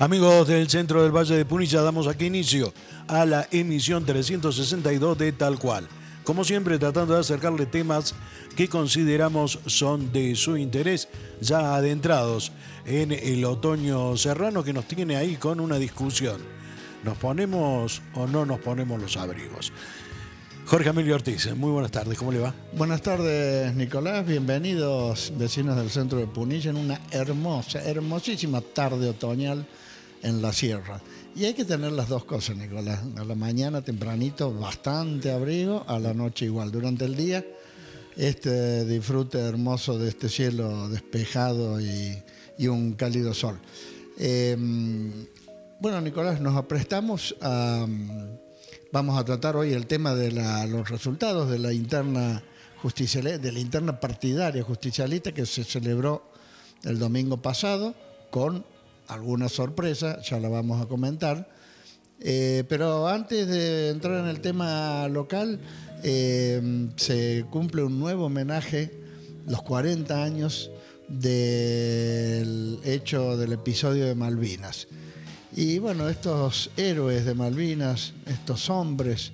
Amigos del centro del Valle de Punilla, damos aquí inicio a la emisión 362 de Tal Cual. Como siempre, tratando de acercarle temas que consideramos son de su interés, ya adentrados en el otoño serrano que nos tiene ahí con una discusión. ¿Nos ponemos o no nos ponemos los abrigos? Jorge Emilio Ortiz, muy buenas tardes, ¿cómo le va? Buenas tardes, Nicolás. Bienvenidos, vecinos del centro de Punilla, en una hermosa, hermosísima tarde otoñal en la sierra. Y hay que tener las dos cosas, Nicolás. A la mañana tempranito bastante abrigo, a la noche igual. Durante el día, este disfrute hermoso de este cielo despejado y, un cálido sol. Em, bueno, Nicolás, nos aprestamos a... Vamos a tratar hoy el tema de los resultados de la interna de la interna partidaria justicialista que se celebró el domingo pasado con alguna sorpresa, ya la vamos a comentar. Eh, pero antes de entrar en el tema local, eh, se cumple un nuevo homenaje, los 40 años del hecho del episodio de Malvinas. Y bueno, estos héroes de Malvinas, estos hombres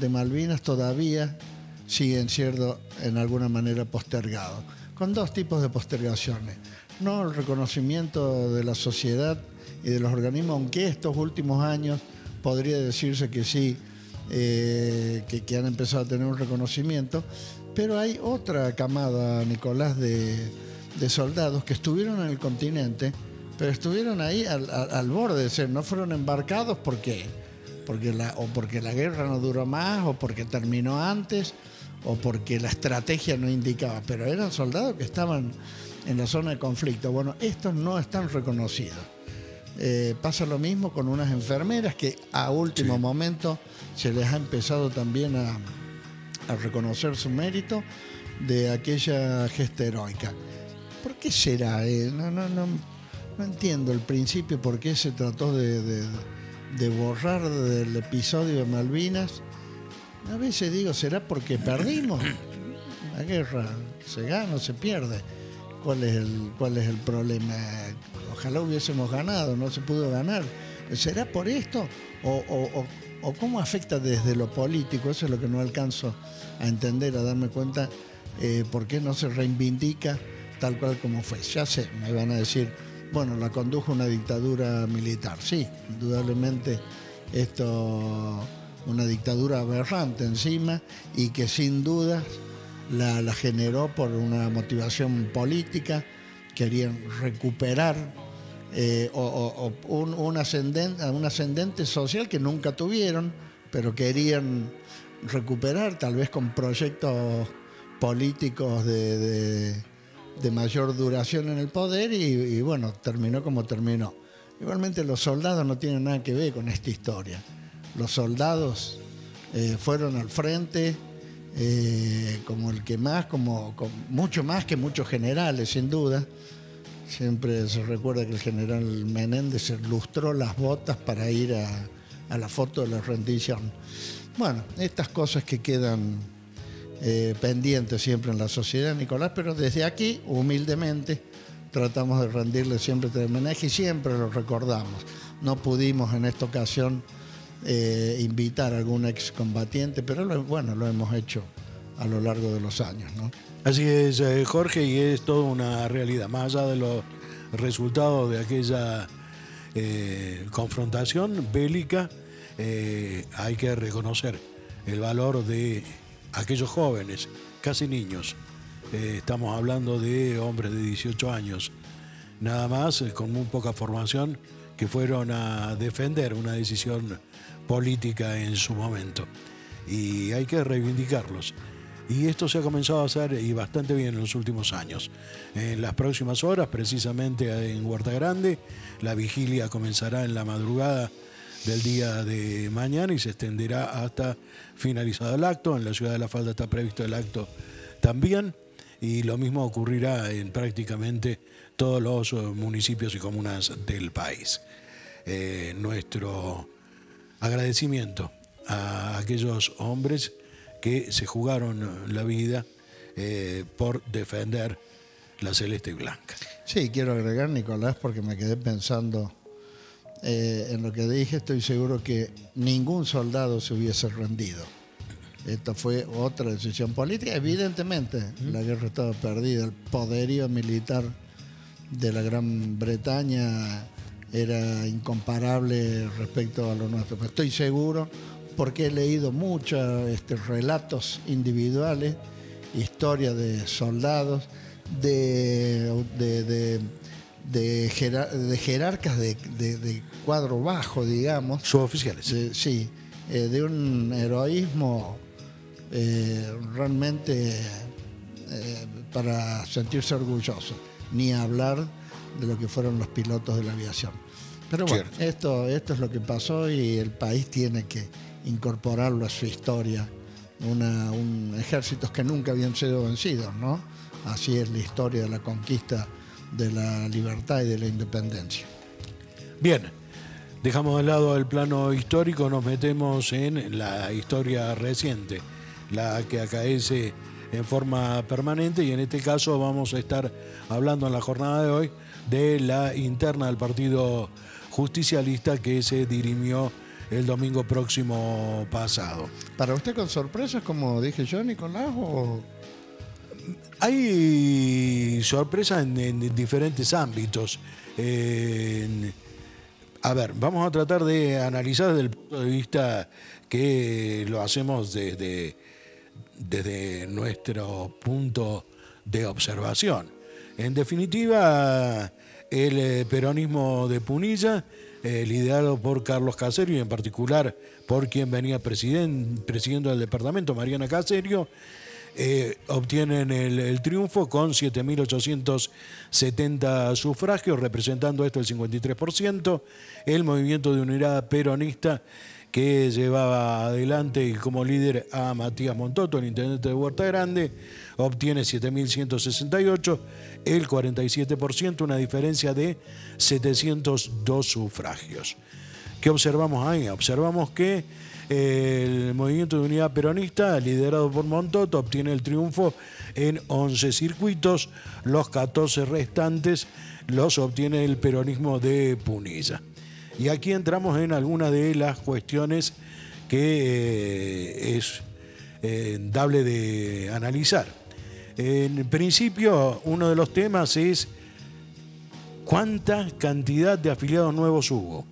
de Malvinas todavía siguen siendo en alguna manera postergados, con dos tipos de postergaciones no el reconocimiento de la sociedad y de los organismos, aunque estos últimos años podría decirse que sí, eh, que, han empezado a tener un reconocimiento, pero hay otra camada, Nicolás, de, soldados que estuvieron en el continente, pero estuvieron ahí al, borde no fueron embarcados porque, porque la, o porque la guerra no duró más, o porque terminó antes, o porque la estrategia no indicaba, pero eran soldados que estaban en la zona de conflicto. Bueno, estos no están reconocidos. Eh, pasa lo mismo con unas enfermeras que a último momento se les ha empezado también a, reconocer su mérito de aquella gesta heroica. ¿Por qué será? Eh, no, no, no, no, entiendo el principio por qué se trató de, de borrar del episodio de Malvinas. A veces digo, ¿será porque perdimos? La guerra se gana o se pierde cuál es el, cuál es el problema. Ojalá hubiésemos ganado, no se pudo ganar. ¿Será por esto? ¿O, cómo afecta desde lo político? Eso es lo que no alcanzo a entender, a darme cuenta eh, por qué no se reivindica tal cual como fue. Ya sé, me van a decir, bueno, la condujo una dictadura militar. Sí, indudablemente esto, una dictadura aberrante encima y que sin dudas la, generó por una motivación política, querían recuperar eh, un, ascendente, un ascendente social que nunca tuvieron, pero querían recuperar tal vez con proyectos políticos de, mayor duración en el poder y, bueno, terminó como terminó. Igualmente los soldados no tienen nada que ver con esta historia. Los soldados eh, fueron al frente, eh, como el que más, como, mucho más que muchos generales, sin duda. Siempre se recuerda que el general Menéndez lustró las botas para ir a, la foto de la rendición. Bueno, estas cosas que quedan eh, pendientes siempre en la sociedad, Nicolás, pero desde aquí, humildemente, tratamos de rendirle siempre este homenaje y siempre lo recordamos. No pudimos en esta ocasión eh, invitar a algún excombatiente, pero bueno, lo hemos hecho a lo largo de los años. Así es, eh, Jorge, y es toda una realidad, más allá de los resultados de aquella eh, confrontación bélica, hay que reconocer el valor de aquellos jóvenes, casi niños. estamos hablando de hombres de 18 años, nada más, con muy poca formación, que fueron a defender una decisión política en su momento. Y hay que reivindicarlos. Y esto se ha comenzado a hacer y bastante bien en los últimos años. En las próximas horas, precisamente en Huerta Grande, la vigilia comenzará en la madrugada del día de mañana y se extenderá hasta finalizado el acto. En la ciudad de La Falda está previsto el acto también y lo mismo ocurrirá en prácticamente todos los municipios y comunas del país. Eh, nuestro agradecimiento a aquellos hombres que se jugaron la vida eh, por defender la celeste blanca. Sí, quiero agregar, Nicolás, porque me quedé pensando eh, en lo que dije, estoy seguro que ningún soldado se hubiese rendido. Esta fue otra decisión política. Evidentemente, la guerra estaba perdida. El poderío militar de la Gran Bretaña era incomparable respecto a lo nuestro. Pero estoy seguro, porque he leído muchos este, relatos individuales, historias de soldados, de, de, de, jerarcas de, cuadro bajo, digamos. Suboficiales. sí, eh, de un heroísmo eh, realmente eh, para sentirse orgulloso, ni hablar de lo que fueron los pilotos de la aviación. Pero bueno, esto, esto es lo que pasó y el país tiene que incorporarlo a su historia. un ejércitos que nunca habían sido vencidos, ¿no? Así es la historia de la conquista de la libertad y de la independencia. Bien, dejamos de lado el plano histórico, nos metemos en la historia reciente, la que acaece en forma permanente y en este caso vamos a estar hablando en la jornada de hoy de la interna del Partido Justicialista que se dirimió el domingo próximo pasado. ¿Para usted con sorpresas, como dije yo, Nicolás? O... Hay sorpresas en, diferentes ámbitos. a ver, vamos a tratar de analizar desde el punto de vista que lo hacemos desde, desde nuestro punto de observación. En definitiva, el eh, peronismo de Punilla, eh, liderado por Carlos Caserio y en particular por quien venía presidiendo el departamento, Mariana Caserio, eh, obtienen el, triunfo con 7.870 sufragios, representando esto el 53%. El movimiento de unidad peronista que llevaba adelante como líder a Matías Montoto, el intendente de Huerta Grande, obtiene 7.168, el 47%, una diferencia de 702 sufragios. ¿Qué observamos ahí? Observamos que el movimiento de unidad peronista, liderado por Montoto, obtiene el triunfo en 11 circuitos, los 14 restantes los obtiene el peronismo de Punilla. Y aquí entramos en algunas de las cuestiones que eh, es eh, dable de analizar. En principio, uno de los temas es cuánta cantidad de afiliados nuevos hubo.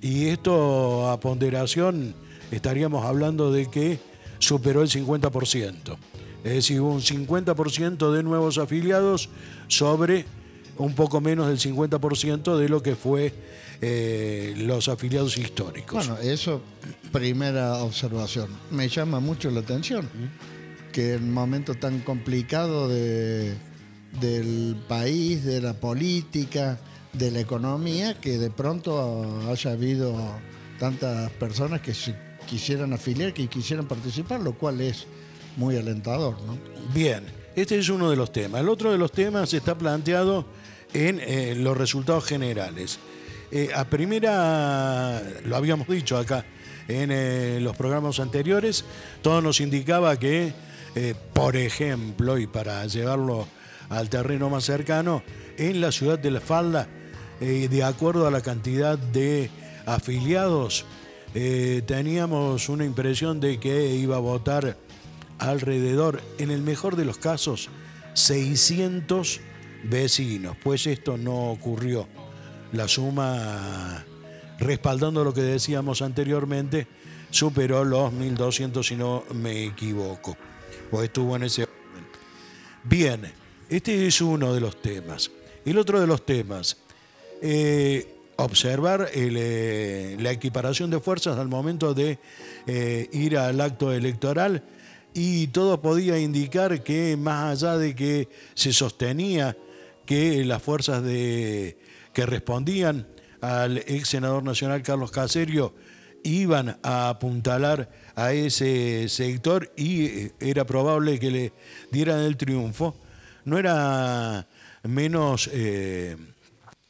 Y esto a ponderación estaríamos hablando de que superó el 50%. Es decir, un 50% de nuevos afiliados sobre un poco menos del 50% de lo que fue eh, los afiliados históricos. Bueno, eso, primera observación. Me llama mucho la atención que en un momento tan complicado de, del país, de la política, de la economía, que de pronto haya habido tantas personas que se quisieran afiliar, que quisieran participar, lo cual es muy alentador. ¿no? Bien, este es uno de los temas. El otro de los temas está planteado en eh, los resultados generales. Eh, a primera, lo habíamos dicho acá en eh, los programas anteriores, todo nos indicaba que, por ejemplo, y para llevarlo al terreno más cercano, en la ciudad de La Falda, de acuerdo a la cantidad de afiliados, teníamos una impresión de que iba a votar alrededor, en el mejor de los casos, 600 vecinos, pues esto no ocurrió. La suma, respaldando lo que decíamos anteriormente, superó los 1.200 si no me equivoco, o estuvo en ese momento. Bien, este es uno de los temas. El otro de los temas, eh, observar eh, la equiparación de fuerzas al momento de eh, ir al acto electoral y todo podía indicar que más allá de que se sostenía que las fuerzas de, que respondían al ex senador nacional Carlos Caserio iban a apuntalar a ese sector y eh, era probable que le dieran el triunfo, no era menos eh,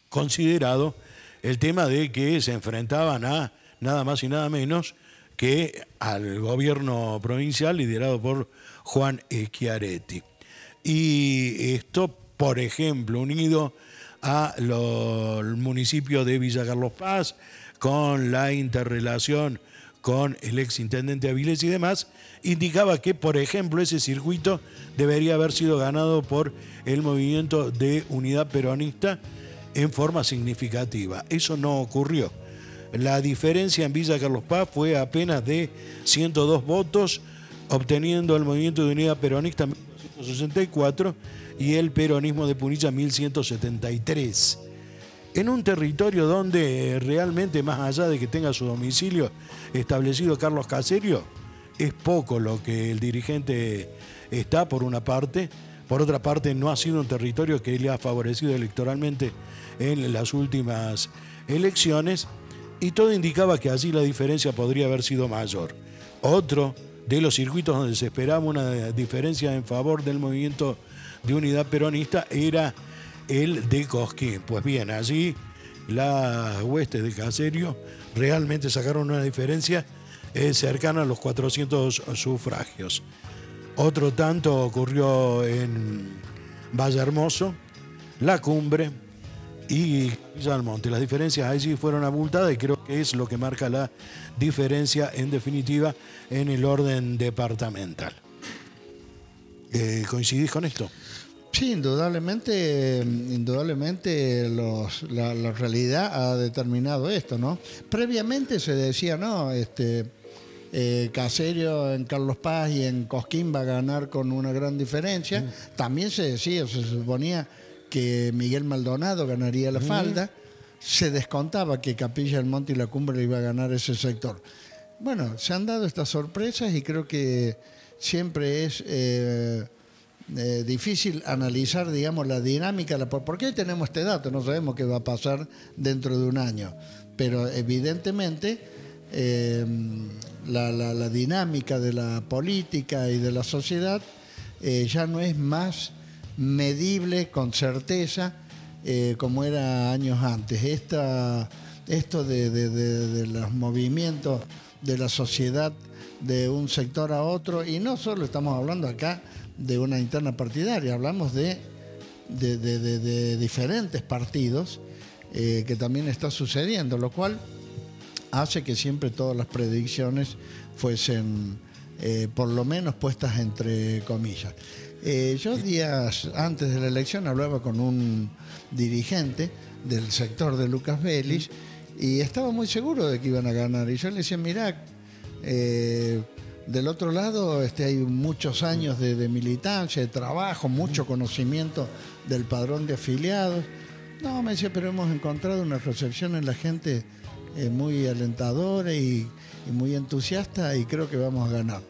considerado el tema de que se enfrentaban a nada más y nada menos que al gobierno provincial liderado por Juan Schiaretti. Y esto por ejemplo, unido al municipio de Villa Carlos Paz, con la interrelación con el ex intendente Avilés y demás, indicaba que, por ejemplo, ese circuito debería haber sido ganado por el movimiento de unidad peronista en forma significativa. Eso no ocurrió. La diferencia en Villa Carlos Paz fue apenas de 102 votos, obteniendo el movimiento de unidad peronista 1964 y el peronismo de Punilla 1173. En un territorio donde realmente, más allá de que tenga su domicilio establecido Carlos Caserio, es poco lo que el dirigente está, por una parte. Por otra parte, no ha sido un territorio que le ha favorecido electoralmente en las últimas elecciones y todo indicaba que allí la diferencia podría haber sido mayor. Otro de los circuitos donde se esperaba una diferencia en favor del movimiento de unidad peronista era el de Cosquín. Pues bien, allí las huestes de Caserio realmente sacaron una diferencia eh, cercana a los 400 sufragios. Otro tanto ocurrió en Valle Hermoso, La Cumbre, y Villa. Las diferencias allí fueron abultadas y creo que es lo que marca la diferencia en definitiva en el orden departamental. Eh, ¿Coincidís con esto? Sí, indudablemente, indudablemente la, realidad ha determinado esto, ¿no? Previamente se decía, no, este, eh, Caserio en Carlos Paz y en Cosquín va a ganar con una gran diferencia. Mm. También se decía, se suponía que Miguel Maldonado ganaría la falda, se descontaba que Capilla del Monte y la Cumbre iba a ganar ese sector. Bueno, se han dado estas sorpresas y creo que siempre es eh, eh, difícil analizar, digamos, la dinámica. La, ¿Por qué tenemos este dato? No sabemos qué va a pasar dentro de un año, pero evidentemente eh, la, dinámica de la política y de la sociedad ya no es más medible con certeza eh, como era años antes. esto de, los movimientos de la sociedad de un sector a otro, y no solo estamos hablando acá de una interna partidaria, hablamos de, de diferentes partidos eh, que también está sucediendo, lo cual hace que siempre todas las predicciones fuesen eh, por lo menos puestas entre comillas. Eh, yo días antes de la elección hablaba con un dirigente del sector de Lucas Vélez y estaba muy seguro de que iban a ganar. Y yo le decía, mirá, eh, del otro lado este, hay muchos años de, militancia, de trabajo, mucho conocimiento del padrón de afiliados. No, me decía, pero hemos encontrado una recepción en la gente eh, muy alentadora y muy entusiasta y creo que vamos a ganar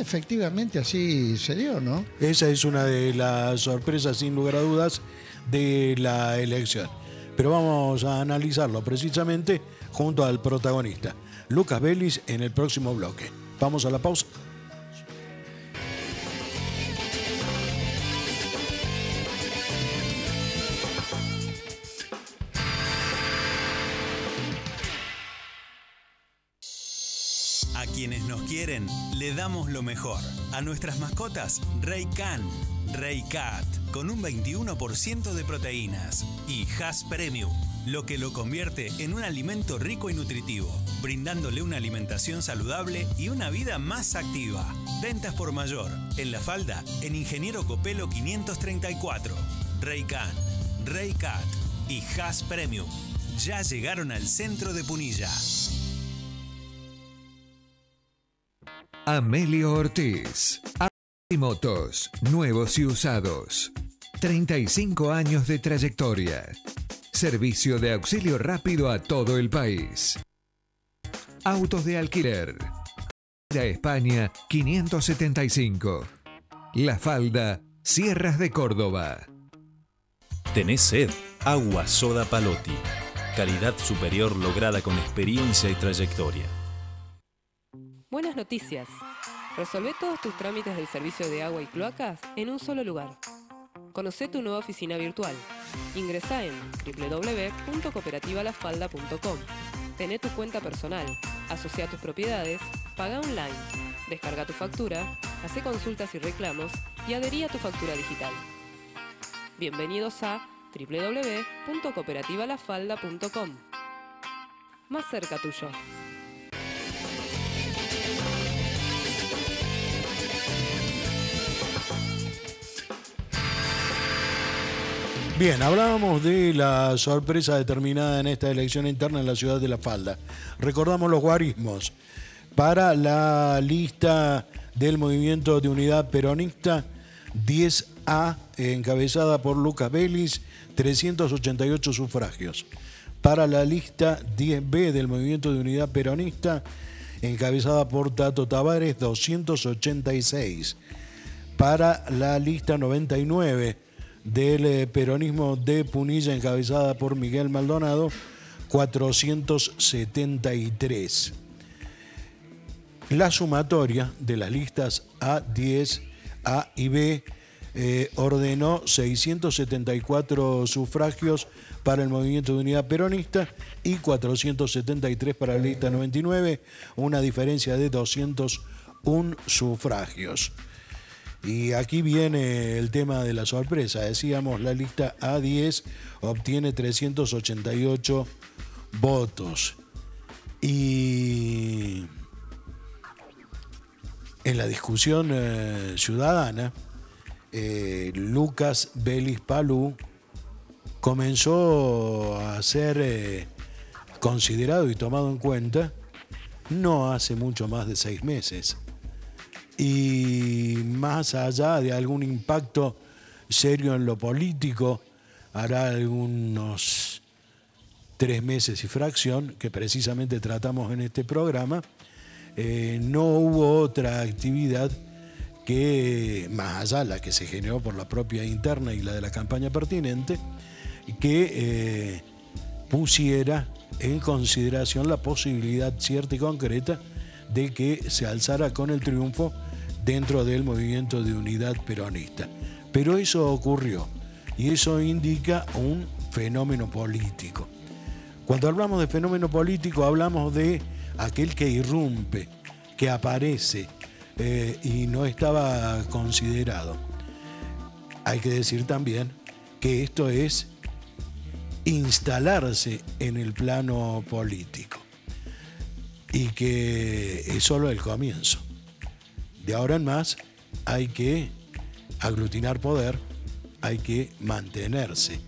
efectivamente así se dio, ¿no? Esa es una de las sorpresas, sin lugar a dudas, de la elección. Pero vamos a analizarlo precisamente junto al protagonista, Lucas Vélez, en el próximo bloque. Vamos a la pausa. quienes nos quieren, le damos lo mejor. A nuestras mascotas, Rey Can, Rey Cat, con un 21% de proteínas. Y Has Premium, lo que lo convierte en un alimento rico y nutritivo, brindándole una alimentación saludable y una vida más activa. Ventas por mayor, en la falda, en Ingeniero Copelo 534. Rey Can, Rey Cat y Has Premium. Ya llegaron al centro de Punilla. Amelio Ortiz. Motos, nuevos y usados. 35 años de trayectoria. Servicio de auxilio rápido a todo el país. Autos de alquiler. A España 575. La Falda, Sierras de Córdoba. ¿Tenés sed? Agua Soda Palotti. Calidad superior lograda con experiencia y trayectoria. Buenas noticias. Resolve todos tus trámites del servicio de agua y cloacas en un solo lugar. Conoce tu nueva oficina virtual. Ingresa en www.cooperativalafalda.com. Tené tu cuenta personal, asocia tus propiedades, paga online, descarga tu factura, hace consultas y reclamos y adherí a tu factura digital. Bienvenidos a www.cooperativalafalda.com. Más cerca tuyo. Bien, hablábamos de la sorpresa determinada en esta elección interna en la ciudad de La Falda. Recordamos los guarismos. Para la lista del movimiento de unidad peronista, 10A, encabezada por Lucas Vélez, 388 sufragios. Para la lista 10B del movimiento de unidad peronista, encabezada por Tato Tavares, 286. Para la lista 99 del eh, peronismo de Punilla, encabezada por Miguel Maldonado, 473. La sumatoria de las listas A, 10, A y B eh, ordenó 674 sufragios para el movimiento de unidad peronista y 473 para la lista 99, una diferencia de 201 sufragios. Y aquí viene el tema de la sorpresa. Decíamos, la lista A10 obtiene 388 votos. Y en la discusión eh, ciudadana, eh, Lucas Belis Palú comenzó a ser eh, considerado y tomado en cuenta no hace mucho más de seis meses y más allá de algún impacto serio en lo político, hará algunos tres meses y fracción, que precisamente tratamos en este programa, eh, no hubo otra actividad que, más allá de la que se generó por la propia interna y la de la campaña pertinente, que eh, pusiera en consideración la posibilidad cierta y concreta de que se alzara con el triunfo dentro del movimiento de unidad peronista. Pero eso ocurrió y eso indica un fenómeno político. Cuando hablamos de fenómeno político hablamos de aquel que irrumpe, que aparece eh, y no estaba considerado. Hay que decir también que esto es instalarse en el plano político y que es solo el comienzo. De ahora en más hay que aglutinar poder, hay que mantenerse.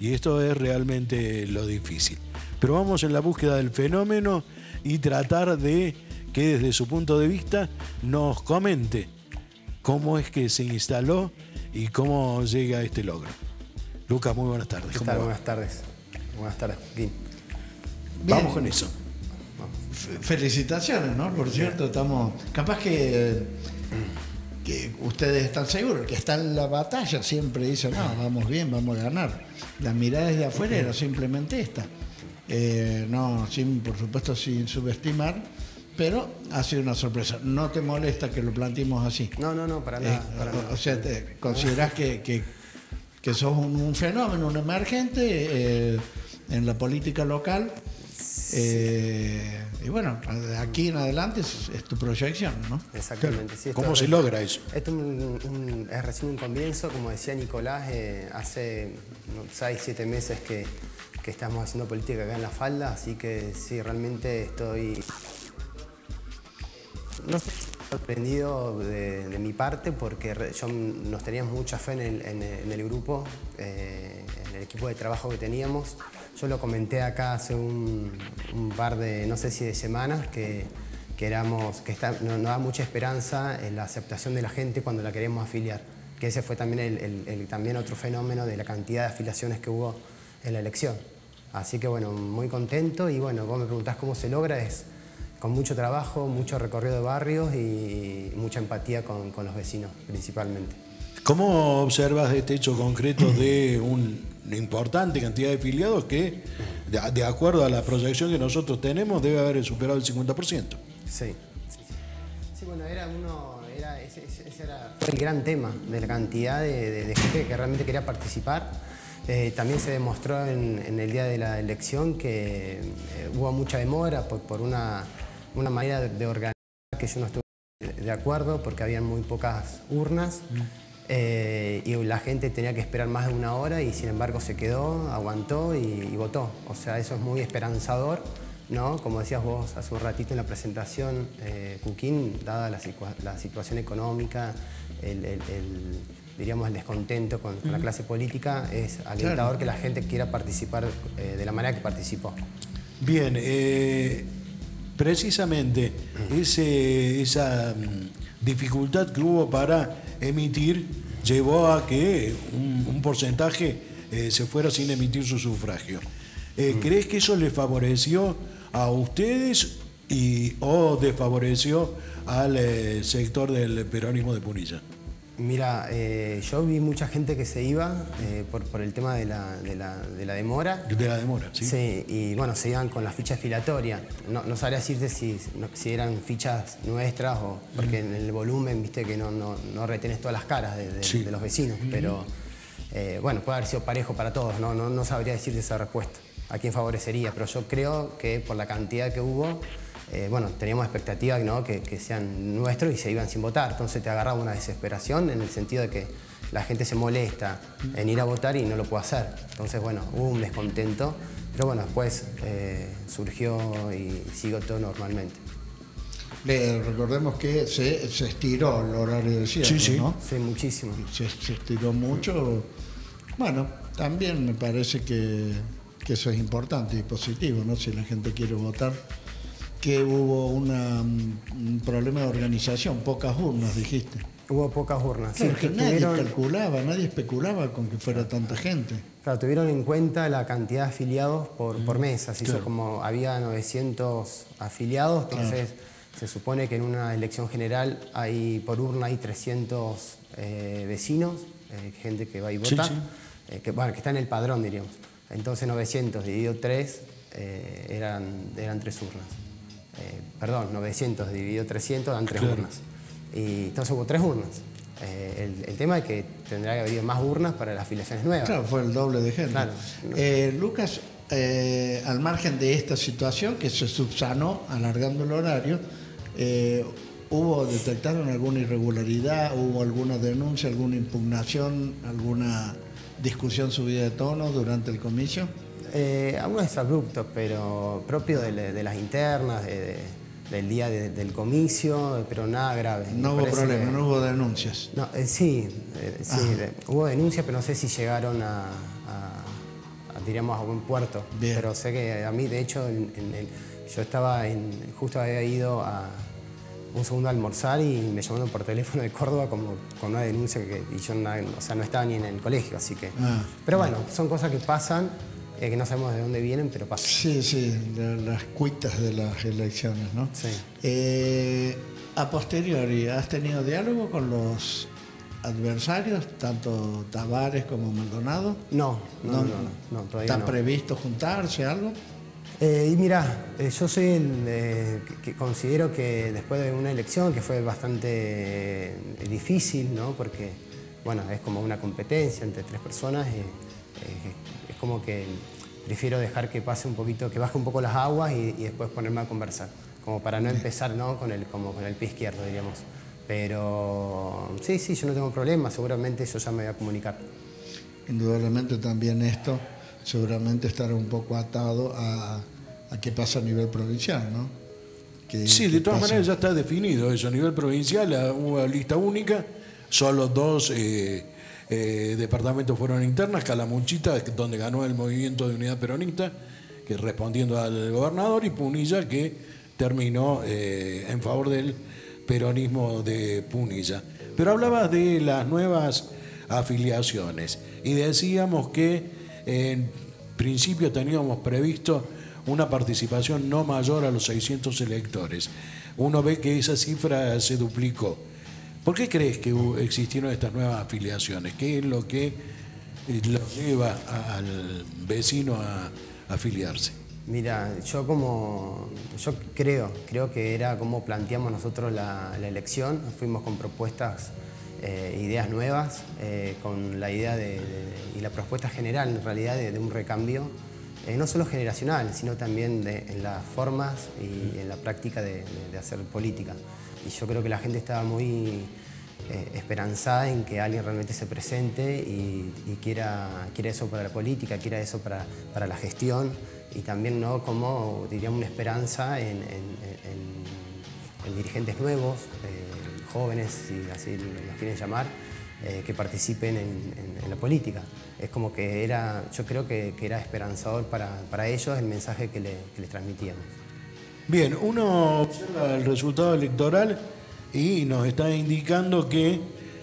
Y esto es realmente lo difícil. Pero vamos en la búsqueda del fenómeno y tratar de que desde su punto de vista nos comente cómo es que se instaló y cómo llega a este logro. Lucas, muy buenas tardes. ¿Qué tal? Buenas tardes. Buenas tardes, Joaquín. Vamos con eso felicitaciones, ¿no? Por cierto, estamos. Capaz que, que ustedes están seguros, que está en la batalla, siempre dicen, no, vamos bien, vamos a ganar. La mirada desde afuera era simplemente esta. Eh, no, sin, por supuesto, sin subestimar, pero ha sido una sorpresa. ¿No te molesta que lo planteemos así? No, no, no, para nada. Eh, o, sea, te, ¿considerás que, que, que sos un, fenómeno, un emergente eh, en la política local? Eh, y bueno, aquí en adelante es, tu proyección, ¿no? Exactamente. ¿Cómo se logra eso? Esto es, recién un comienzo, como decía Nicolás, eh, hace 6, 7 meses que, estamos haciendo política acá en La Falda, así que sí, realmente estoy no sorprendido de, mi parte porque yo nos teníamos mucha fe en el, grupo, eh, en el equipo de trabajo que teníamos. Yo lo comenté acá hace un, par de, no sé si de semanas, que, que éramos, que nos da mucha esperanza en la aceptación de la gente cuando la queremos afiliar. Que ese fue también, el, también otro fenómeno de la cantidad de afiliaciones que hubo en la elección. Así que bueno, muy contento y bueno, vos me preguntás cómo se logra, es con mucho trabajo, mucho recorrido de barrios y mucha empatía con, con los vecinos principalmente. ¿Cómo observas este hecho concreto de un una importante cantidad de afiliados que, de, acuerdo a la proyección que nosotros tenemos, debe haber superado el 50%. Sí, sí, bueno, era uno, era, ese, era el gran tema de la cantidad de, gente que realmente quería participar. Eh, también se demostró en, el día de la elección que eh, hubo mucha demora por, una, una, manera de organizar que yo no estuve de acuerdo porque había muy pocas urnas. Mm. Eh, y la gente tenía que esperar más de una hora y sin embargo se quedó, aguantó y, votó. O sea, eso es muy esperanzador, ¿no? Como decías vos hace un ratito en la presentación, eh, Cuquín, dada la, situación económica, el, diríamos el descontento con, la clase política, es alentador que la gente quiera participar eh, de la manera que participó. Bien, precisamente esa mm, dificultad que hubo para emitir llevó a que un, porcentaje eh, se fuera sin emitir su sufragio. Eh, mm. ¿Crees que eso le favoreció a ustedes y, o desfavoreció al eh, sector del peronismo de Punilla? Mira, eh, yo vi mucha gente que se iba eh, por, el tema de la, demora. De la demora, sí. Sí, y bueno, se iban con las fichas filatorias. No, no sabría decirte si, si eran fichas nuestras o. porque en el volumen, viste, que no, no, no retenes todas las caras de, los vecinos. Pero eh, bueno, puede haber sido parejo para todos, ¿no? No, no sabría decirte esa respuesta. A quién favorecería, pero yo creo que por la cantidad que hubo. Eh, bueno, teníamos expectativas que, sean nuestros y se iban sin votar. Entonces te agarraba una desesperación en el sentido de que la gente se molesta en ir a votar y no lo puede hacer. Entonces, bueno, hubo un descontento, pero bueno, después eh, surgió y siguió todo normalmente. recordemos que se, estiró el horario de cierre, sí, sí. ¿no? Sí, muchísimo. Se, estiró mucho. Bueno, también me parece que, que, eso es importante y positivo, ¿no? Si la gente quiere votar que hubo un problema de organización, pocas urnas, dijiste. Hubo pocas urnas. sí, que nadie calculaba, nadie especulaba con que fuera tanta gente. Claro, tuvieron en cuenta la cantidad de afiliados por, por mes, así como había 900 afiliados, entonces se supone que en una elección general hay por urna hay 300 eh, vecinos, eh, gente que va y vota, eh, que, bueno, que está en el padrón, diríamos. Entonces 900 dividido 3 eran, eran tres urnas. Eh, perdón, 900 dividido 300 dan tres urnas. Y entonces hubo tres urnas. Eh, el, tema es que tendrá que haber más urnas para las afiliaciones nuevas. Claro, fue el doble de gente. Eh, Lucas, al margen de esta situación que se subsanó alargando el horario, ¿hubo, detectaron alguna irregularidad, hubo alguna denuncia, alguna impugnación, alguna discusión subida de tono durante el comicio? Eh, algunos abruptos, pero propio de, las internas, del día del comicio, pero nada grave. No hubo problema, no hubo denuncias. No, eh, sí, eh, sí hubo denuncias, pero no sé si llegaron a, diríamos, a buen puerto. Pero sé que a mí, de hecho, yo estaba en, justo había ido a un segundo a almorzar y me llamaron por teléfono de Córdoba como con una denuncia que y yo no, o sea, no estaba ni en el colegio, así que... Ah, pero bueno, son cosas que pasan eh, que no sabemos de dónde vienen, pero pasa. Sí, sí, las cuitas de las elecciones, ¿no? Sí. Eh, a posteriori, ¿has tenido diálogo con los adversarios, tanto Tavares como Maldonado? No, no, no, todavía ¿Están previsto juntarse, algo? Eh, y mira, yo soy el que considero que después de una elección que fue bastante difícil, ¿no? Porque, bueno, es como una competencia entre tres personas, es como que prefiero dejar que pase un poquito, que baje un poco las aguas y, después ponerme a conversar, como para no empezar ¿no? Con, el, como con el pie izquierdo, diríamos. Pero sí, sí, yo no tengo problema, seguramente yo ya me voy a comunicar. Indudablemente también esto seguramente estará un poco atado a, a qué pasa a nivel provincial, ¿no? sí, de todas maneras ya está definido eso. A nivel provincial, una lista única, solo dos eh, eh, departamentos fueron internas, Calamuchita, donde ganó el movimiento de unidad peronista, que respondiendo al gobernador, y Punilla, que terminó eh, en favor del peronismo de Punilla. Pero hablabas de las nuevas afiliaciones y decíamos que en principio teníamos previsto una participación no mayor a los 600 electores. Uno ve que esa cifra se duplicó. ¿Por qué crees que existieron estas nuevas afiliaciones? ¿Qué es lo que eh, lo lleva al vecino a afiliarse? Mira, yo como yo creo, creo que era como planteamos nosotros la, elección, fuimos con propuestas, eh, ideas nuevas, eh, con la idea de, y la propuesta general en realidad de, un recambio, no solo generacional, sino también en las formas y en la práctica de hacer política y yo creo que la gente estaba muy, eh, esperanzada en que alguien realmente se presente y, quiera, quiera, eso para la política, quiera eso para, para, la gestión y también ¿no? como diríamos una esperanza en, dirigentes nuevos, eh, jóvenes, si así los quieren llamar, eh, que participen en, la política. Es como que era, yo creo que, era esperanzador para, ellos el mensaje que les transmitíamos. Bien, uno observa el resultado electoral y nos está indicando que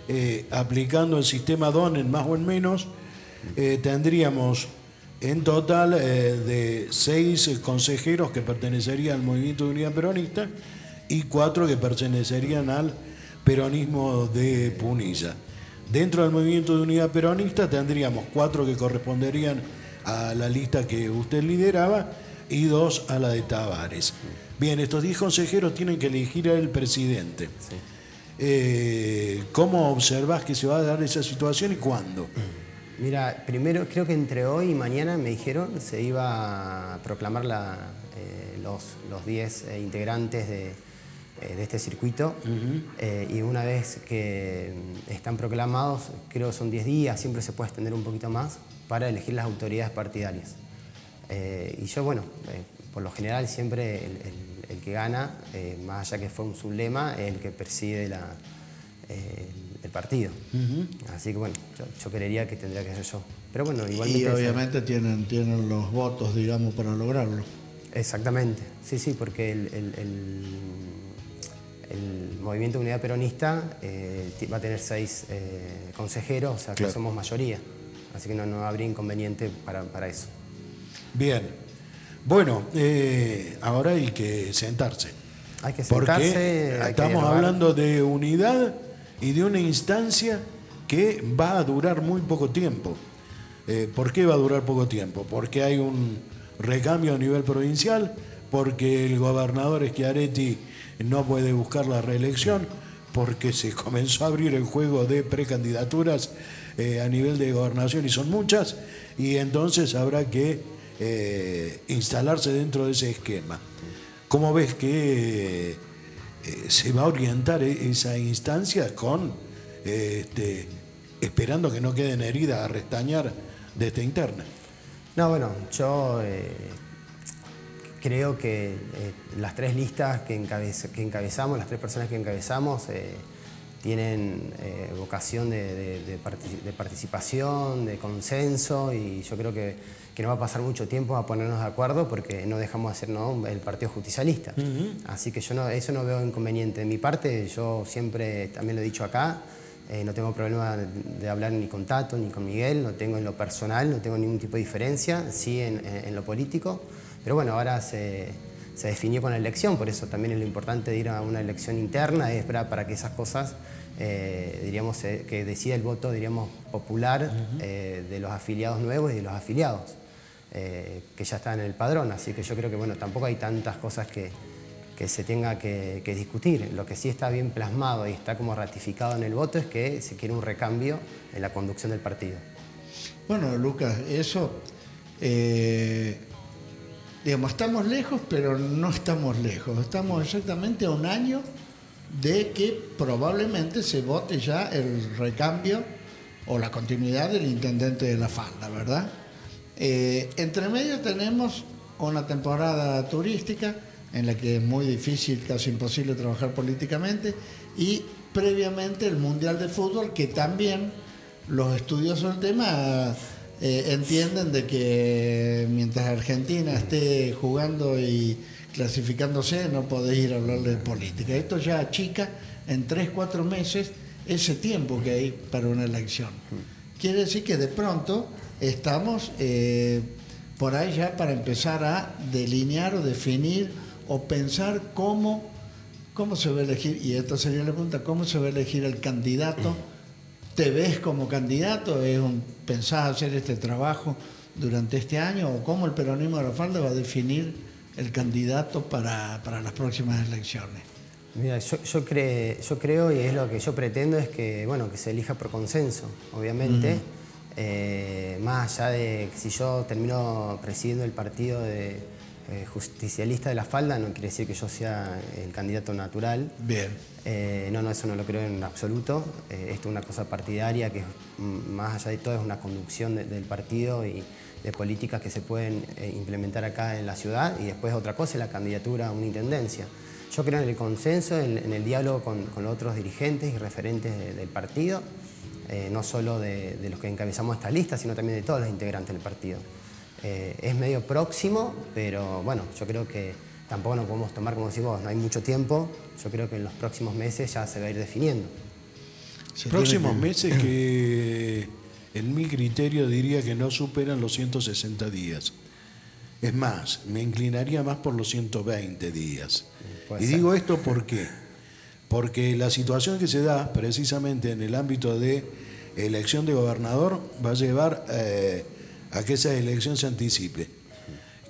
eh, aplicando el sistema DON en más o en menos, eh, tendríamos en total eh, de seis consejeros que pertenecerían al movimiento de unidad peronista y cuatro que pertenecerían al peronismo de Punilla. Dentro del movimiento de unidad peronista tendríamos cuatro que corresponderían a la lista que usted lideraba y dos a la de Tavares. Bien, estos 10 consejeros tienen que elegir al presidente. Eh, ¿Cómo observas que se va a dar esa situación y cuándo? Mira, primero creo que entre hoy y mañana me dijeron se iba a proclamar eh, los 10 eh, integrantes de, este circuito y una vez que están proclamados, creo que son 10 días, siempre se puede extender un poquito más para elegir las autoridades partidarias. Y yo, bueno, por lo general siempre el, que gana, eh, más allá que fue un sublema, es el que preside el, partido. Así que bueno, yo, creería que tendría que ser yo. Pero bueno, igualmente... Y obviamente tienen, tienen los votos, digamos, para lograrlo. Exactamente, sí, sí, porque el, Movimiento Unidad Peronista eh, va a tener seis eh, consejeros, o sea que somos mayoría. Así que no, no habría inconveniente para, para eso. Bien, bueno, eh, ahora hay que sentarse. Hay que sentarse. Porque estamos hablando de unidad y de una instancia que va a durar muy poco tiempo. Eh, ¿Por qué va a durar poco tiempo? Porque hay un recambio a nivel provincial, porque el gobernador Schiaretti no puede buscar la reelección, porque se comenzó a abrir el juego de precandidaturas eh, a nivel de gobernación y son muchas, y entonces habrá que eh, instalarse dentro de ese esquema. ¿Cómo ves que eh, se va a orientar e-, esa instancia con eh, este, esperando que no queden heridas a restañar de esta interna? No, bueno, yo creo que las tres listas que, encabezamos, las tres personas que encabezamos, tienen vocación de, participación, de consenso y yo creo que que no va a pasar mucho tiempo a ponernos de acuerdo porque no dejamos de ser ¿no? el Partido Justicialista. Así que yo no, eso no veo inconveniente. De mi parte, yo siempre, también lo he dicho acá, eh, no tengo problema de, hablar ni con Tato ni con Miguel, no tengo en lo personal, no tengo ningún tipo de diferencia, sí en, en lo político. Pero bueno, ahora se, se, definió con la elección, por eso también es lo importante de ir a una elección interna, es para, para que esas cosas eh, diríamos, eh, que decida el voto diríamos, popular de los afiliados nuevos y de los afiliados. Eh, que ya está en el padrón. Así que yo creo que bueno, tampoco hay tantas cosas que, se tenga que, discutir. Lo que sí está bien plasmado y está como ratificado en el voto es que se quiere un recambio en la conducción del partido. Bueno, Lucas, eso, eh, digamos, estamos lejos, pero no estamos lejos. Estamos exactamente a un año de que probablemente se vote ya el recambio o la continuidad del intendente de la falda, ¿verdad? Eh, entre medio tenemos una temporada turística en la que es muy difícil, casi imposible trabajar políticamente, y previamente el Mundial de Fútbol, que también los estudiosos del tema eh, entienden de que mientras Argentina esté jugando y clasificándose, no podéis ir a hablar de política. Esto ya achica en tres, cuatro meses ese tiempo que hay para una elección. Quiere decir que de pronto estamos eh, por ahí ya para empezar a delinear o definir o pensar cómo, cómo se va a elegir, y esta sería la pregunta, ¿cómo se va a elegir el candidato? ¿Te ves como candidato? ¿Es un, ¿Pensás hacer este trabajo durante este año? ¿O cómo el peronismo de la falda va a definir el candidato para, las próximas elecciones? Mira, yo, yo, yo creo y es lo que yo pretendo es que, bueno, que se elija por consenso, obviamente. Eh, más allá de si yo termino presidiendo el partido de, eh, justicialista de la falda no quiere decir que yo sea el candidato natural. Bien. Eh, no, no, eso no lo creo en absoluto. Esto es una cosa partidaria que mm, más allá de todo es una conducción del partido y de políticas que se pueden implementar acá en la ciudad y después otra cosa es la candidatura a una intendencia. Yo creo en el consenso, en, el diálogo con, otros dirigentes y referentes del partido, no solo de, de los que encabezamos esta lista, sino también de todos los integrantes del partido. Eh, es medio próximo, pero bueno, yo creo que tampoco nos podemos tomar como decís vos, no hay mucho tiempo, yo creo que en los próximos meses ya se va a ir definiendo. próximos meses que en mi criterio diría que no superan los 160 días. Es más, me inclinaría más por los 120 días. y digo esto ¿por qué? Porque la situación que se da precisamente en el ámbito de elección de gobernador va a llevar... Eh, a que esa elección se anticipe.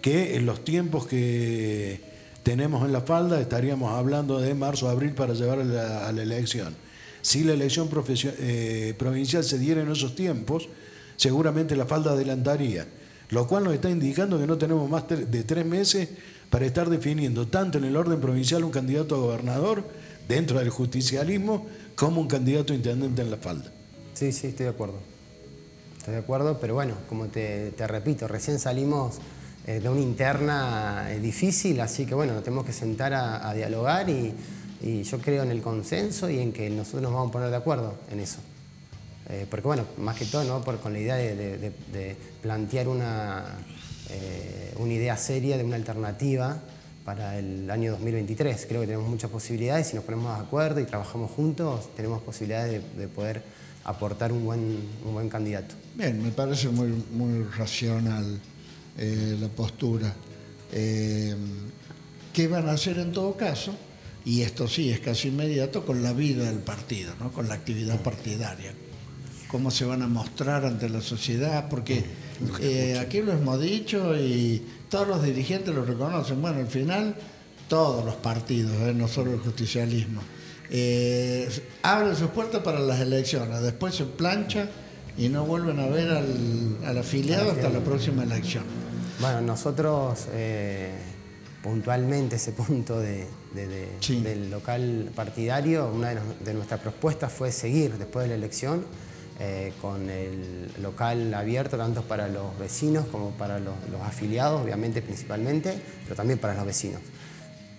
Que en los tiempos que tenemos en la falda estaríamos hablando de marzo, abril para llevar a la, elección. Si la elección eh, provincial se diera en esos tiempos, seguramente la falda adelantaría, lo cual nos está indicando que no tenemos más de tres meses para estar definiendo tanto en el orden provincial un candidato a gobernador dentro del justicialismo como un candidato intendente en la falda. Sí, sí, estoy de acuerdo de acuerdo, pero bueno, como te, repito, recién salimos eh, de una interna eh, difícil, así que bueno, nos tenemos que sentar a, dialogar y, yo creo en el consenso y en que nosotros nos vamos a poner de acuerdo en eso. Eh, porque bueno, más que todo, ¿no? Por, con la idea de, plantear una, una idea seria de una alternativa para el año 2023. Creo que tenemos muchas posibilidades, si nos ponemos de acuerdo y trabajamos juntos, tenemos posibilidades de poder aportar un buen, un buen candidato. Bien, me parece muy, muy racional eh, la postura. Eh, ¿Qué van a hacer en todo caso? Y esto sí es casi inmediato con la vida del partido, ¿no? con la actividad partidaria. ¿Cómo se van a mostrar ante la sociedad? Porque eh, aquí lo hemos dicho y todos los dirigentes lo reconocen. Bueno, al final todos los partidos, no solo el justicialismo eh, abren sus puertas para las elecciones, después se plancha y no vuelven a ver al, afiliado hasta la próxima elección. Bueno, nosotros eh, puntualmente ese punto de, del local partidario, una de, nuestras propuestas fue seguir después de la elección eh, con el local abierto tanto para los vecinos como para los afiliados, obviamente principalmente, pero también para los vecinos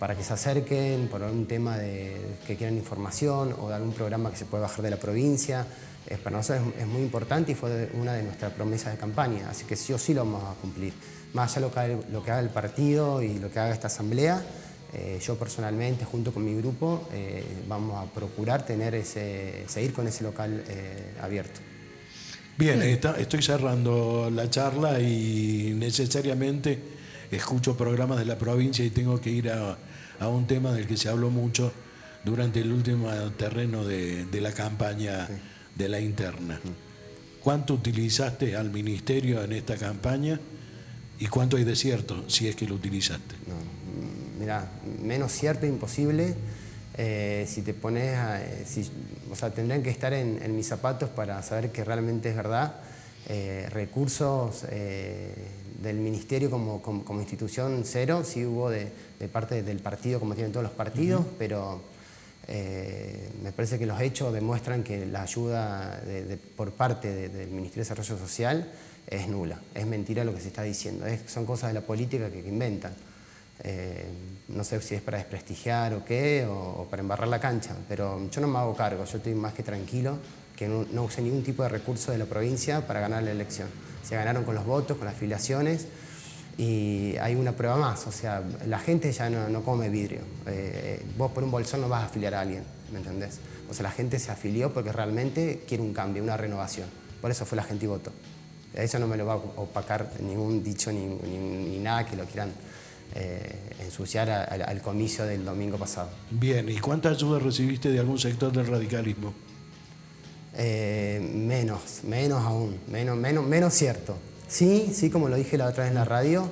para que se acerquen por algún tema de que quieran información o de algún programa que se puede bajar de la provincia. para nosotros es, muy importante y fue una de nuestras promesas de campaña, así que sí o sí lo vamos a cumplir. Más allá de lo que, haga el partido y lo que haga esta asamblea, eh, yo personalmente, junto con mi grupo, eh, vamos a procurar tener ese, seguir con ese local eh, abierto. Bien, estoy cerrando la charla y necesariamente escucho programas de la provincia y tengo que ir a, a un tema del que se habló mucho durante el último terreno de, la campaña de la interna. ¿Cuánto utilizaste al ministerio en esta campaña y cuánto hay de cierto, si es que lo utilizaste? Mira, menos cierto imposible. Eh, si te pones a, eh, o sea, tendrían que estar en, mis zapatos para saber que realmente es verdad. Eh, recursos del ministerio como, institución cero, sí hubo de, parte del partido, como tienen todos los partidos, pero me parece que los hechos demuestran que la ayuda por parte del Ministerio de Desarrollo Social es nula, es mentira lo que se está diciendo, son cosas de la política que, inventan. Eh, no sé si es para desprestigiar o qué, o, para embarrar la cancha, pero yo no me hago cargo, yo estoy más que tranquilo que no, no ningún tipo de recurso de la provincia para ganar la elección se ganaron con los votos, con las afiliaciones y hay una prueba más, o sea, la gente ya no, come vidrio. Eh, vos por un bolsón no vas a afiliar a alguien, ¿me entendés? O sea, la gente se afilió porque realmente quiere un cambio, una renovación. Por eso fue la gente y votó. Eso no me lo va a opacar ningún dicho ni, nada que lo quieran eh, ensuciar al comicio del domingo pasado. Bien, ¿y cuánta ayuda recibiste de algún sector del radicalismo? Eh, menos, menos aún, menos, menos, menos cierto. Sí, sí, como lo dije la otra vez en la radio,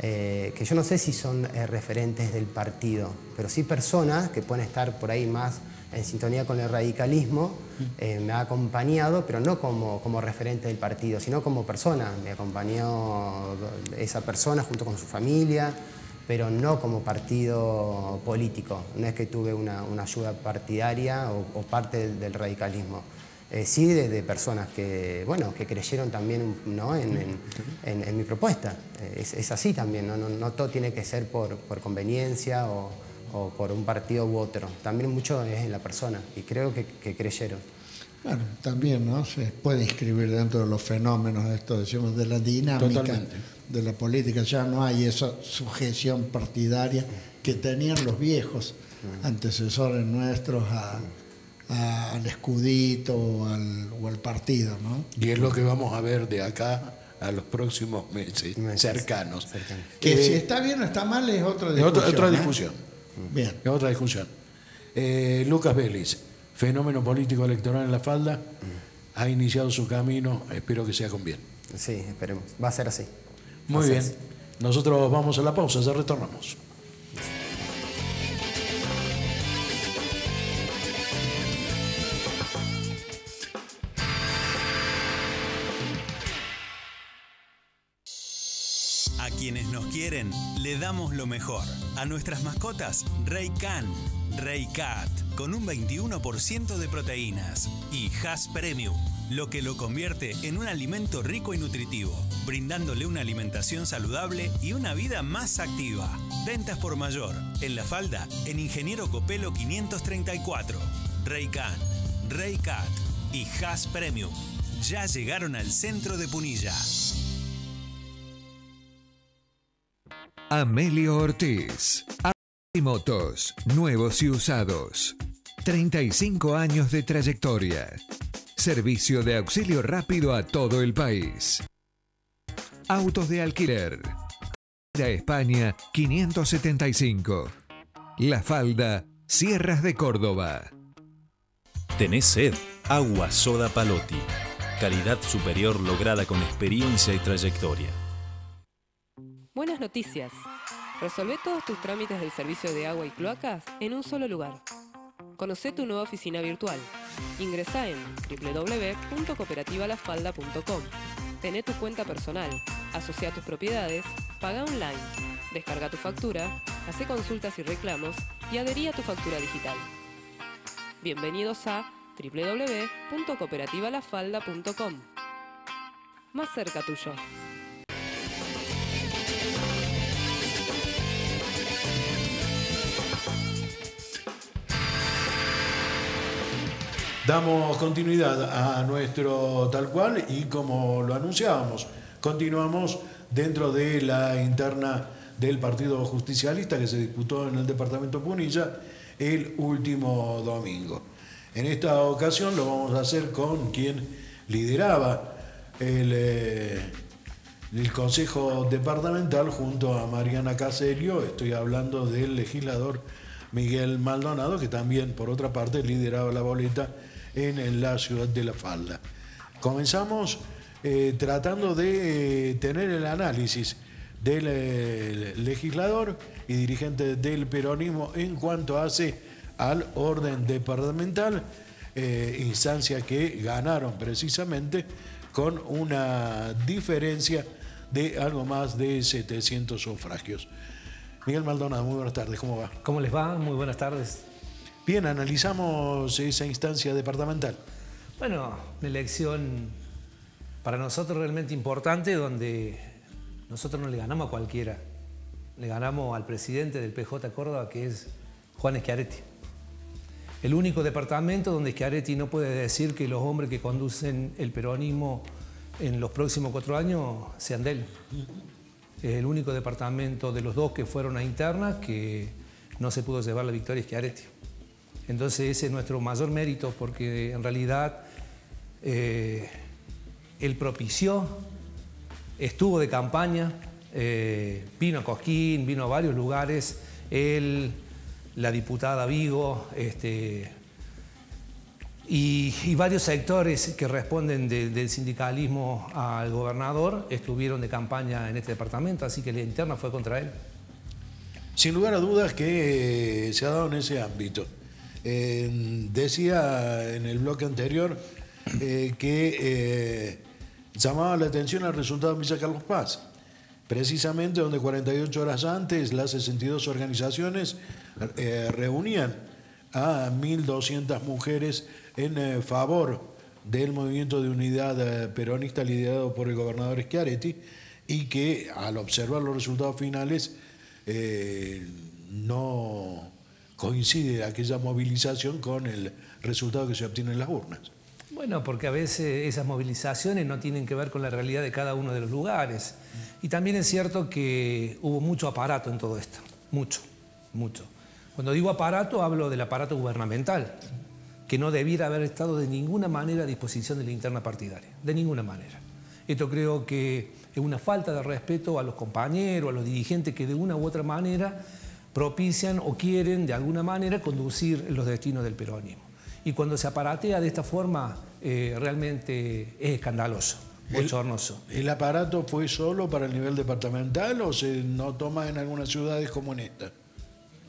eh, que yo no sé si son referentes del partido, pero sí personas que pueden estar por ahí más en sintonía con el radicalismo, me ha acompañado, pero no como, como referente del partido, sino como persona. Me acompañó esa persona junto con su familia, pero no como partido político. No es que tuve una, ayuda partidaria o, parte del, radicalismo. Eh, sí de, personas que, bueno, que creyeron también ¿no? en, mi propuesta. Eh, es, así también, no, todo tiene que ser por, conveniencia o, por un partido u otro. También mucho es en la persona y creo que, creyeron. Bueno, también ¿no? se puede inscribir dentro de los fenómenos, esto decimos, de la dinámica de la política. Ya no hay esa sujeción partidaria que tenían los viejos antecesores nuestros al escudito o al, partido. ¿no? Y es lo que vamos a ver de acá a los próximos meses, cercanos. Que si está bien o está mal es otra discusión. otra, discusión. Bien. Es otra discusión. Eh, Lucas Vélez, fenómeno político electoral en la falda, ha iniciado su camino, espero que sea con bien. Sí, esperemos. Va a ser así. Muy bien. Nosotros vamos a la pausa, ya retornamos. Quieren, le damos lo mejor. A nuestras mascotas, Rey Can, Rey Cat, con un 21% de proteínas. Y Has Premium lo que lo convierte en un alimento rico y nutritivo, brindándole una alimentación saludable y una vida más activa. Ventas por mayor, en La Falda, en Ingeniero Copelo 534. Rey Can, Rey Cat y Has Premium ya llegaron al centro de Punilla. Amelio Ortiz. Motos, nuevos y usados. 35 años de trayectoria Servicio de auxilio rápido a todo el país. Autos de alquiler. A España 575. La Falda, Sierras de Córdoba. ¿Tenés sed? Agua Soda Palotti. Calidad superior lograda con experiencia y trayectoria. Noticias. Resolve todos tus trámites del servicio de agua y cloacas en un solo lugar. Conoce tu nueva oficina virtual. Ingresa en www.cooperativalafalda.com. Tené tu cuenta personal, asocia tus propiedades, paga online, descarga tu factura, hace consultas y reclamos y adherí a tu factura digital. Bienvenidos a www.cooperativalafalda.com. Más cerca tuyo. Damos continuidad a nuestro tal cual y como lo anunciábamos, continuamos dentro de la interna del Partido Justicialista que se disputó en el departamento Punilla el último domingo. En esta ocasión lo vamos a hacer con quien lideraba el, eh, el Consejo Departamental junto a Mariana Caserio, estoy hablando del legislador Miguel Maldonado, que también por otra parte lideraba la boleta en la ciudad de La Falda. Comenzamos eh, tratando de eh, tener el análisis del eh, legislador y dirigente del peronismo en cuanto hace al orden departamental, instancia que ganaron precisamente con una diferencia de algo más de 700 sufragios. Miguel Maldonado, muy buenas tardes, ¿cómo va? ¿Cómo les va? Muy buenas tardes. Bien, analizamos esa instancia departamental. Bueno, una elección para nosotros realmente importante donde nosotros no le ganamos a cualquiera. Le ganamos al presidente del PJ Córdoba, que es Juan Schiaretti. El único departamento donde Schiaretti no puede decir que los hombres que conducen el peronismo en los próximos cuatro años sean de él. Es el único departamento de los dos que fueron a internas que no se pudo llevar la victoria Schiaretti. Entonces ese es nuestro mayor mérito porque en realidad eh, él propició, estuvo de campaña, eh, vino a Cosquín, vino a varios lugares, él, la diputada Vigo, este, y, varios sectores que responden del sindicalismo al gobernador estuvieron de campaña en este departamento, así que la interna fue contra él. Sin lugar a dudas que se ha dado en ese ámbito. Eh, decía en el bloque anterior eh, que eh, llamaba la atención el resultado de Misa Carlos Paz, precisamente donde 48 horas antes las 62 organizaciones reunían a 1.200 mujeres en favor del movimiento de unidad peronista liderado por el gobernador Schiaretti y que al observar los resultados finales no coincide aquella movilización con el resultado que se obtiene en las urnas. Bueno, porque a veces esas movilizaciones no tienen que ver con la realidad de cada uno de los lugares. Y también es cierto que hubo mucho aparato en todo esto, mucho, mucho. Cuando digo aparato, hablo del aparato gubernamental, que no debiera haber estado de ninguna manera a disposición de la interna partidaria, de ninguna manera. Esto creo que es una falta de respeto a los compañeros, a los dirigentes que de una u otra manera propician o quieren de alguna manera conducir los destinos del peronismo. Y cuando se aparatea de esta forma, eh, realmente es escandaloso, bochornoso. ¿El, ¿El aparato fue solo para el nivel departamental o se no toma en algunas ciudades como en esta?